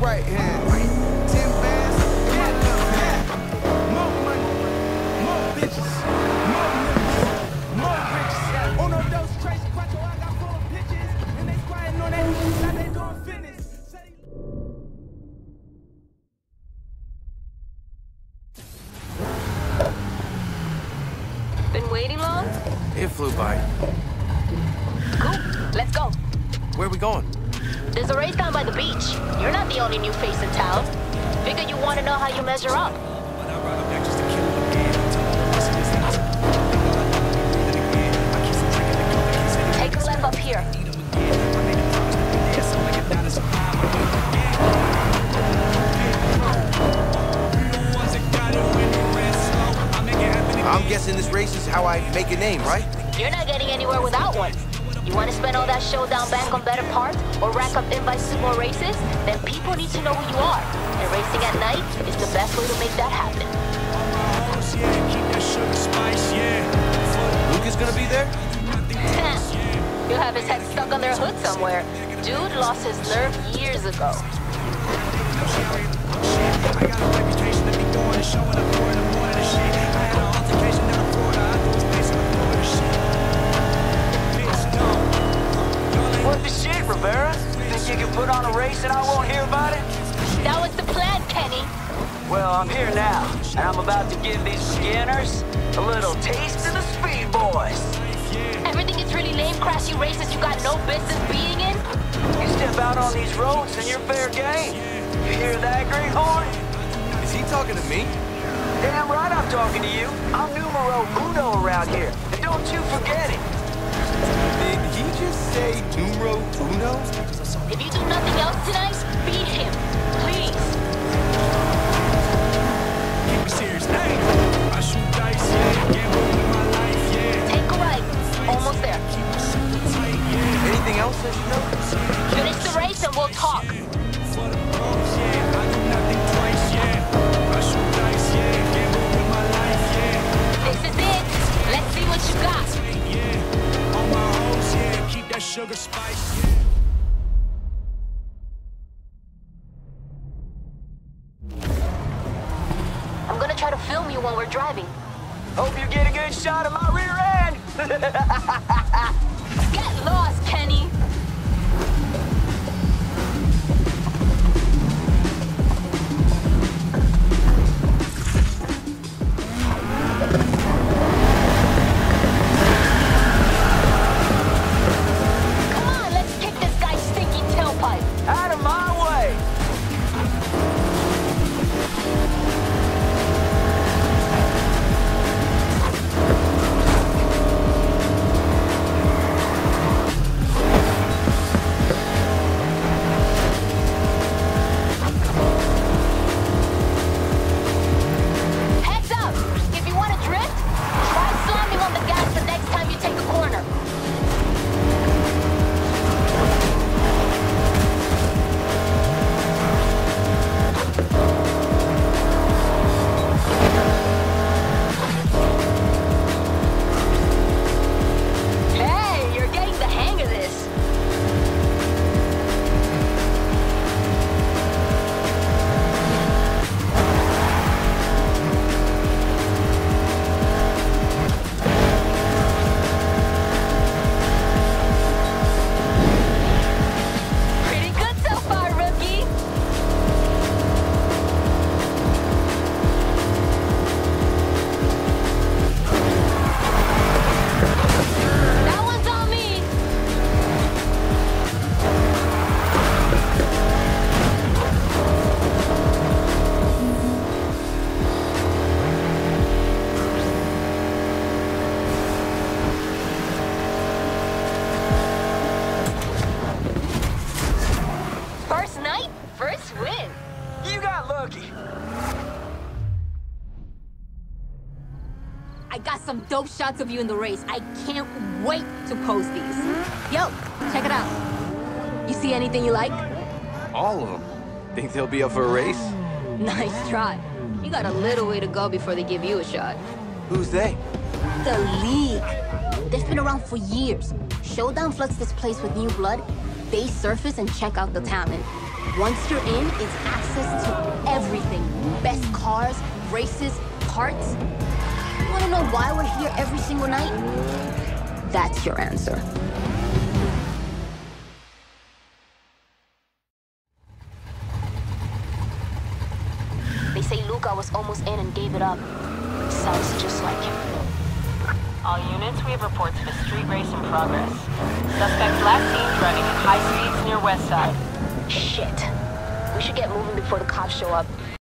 right hand. Ten bands in my left hand. More money, more bitches, more niggas, more riches. Uno, oh, dos, tres, cuatro, I got four bitches. And they squatting on that shit like they doing fitness. Say- Been waiting long? It flew by. Cool. Let's go. Where are we going? There's a race down by the beach. You're not the only new face in town. Figure you want to know how you measure up. Take a left up here. I'm guessing this race is how I make a name, right? You're not getting anywhere without one. You want to spend all that showdown bank on better parts or rack up invites to more races? Then people need to know who you are. And racing at night is the best way to make that happen. Luke is gonna be there? He'll have his head stuck on their hood somewhere. Dude lost his nerve years ago. What the I'm here now, and I'm about to give these skinners a little taste of the speed boys. Everything is really lame, crashy races you got no business being in. You step out on these roads and you're fair game. You hear that, Greenhorn? Is he talking to me? Damn right I'm talking to you. I'm numero uno around here. And don't you forget it. I'm gonna try to film you while we're driving. Hope you get a good shot of my rear end. Get lost, Kenny. You. I got some dope shots of you in the race. I can't wait to post these. Yo, check it out. You see anything you like? All of them. Think they'll be up for a race? Nice try. You got a little way to go before they give you a shot. Who's they? The League. They've been around for years. Showdown floods this place with new blood. They surface and check out the talent. Once you're in, it's access to everything. Best cars, races, carts. You wanna know why we're here every single night? That's your answer. They say Luca was almost in and gave it up. Sounds just like him. All units, we have reports of a street race in progress. Suspect last seen driving at high speeds near West Side. Shit. We should get moving before the cops show up.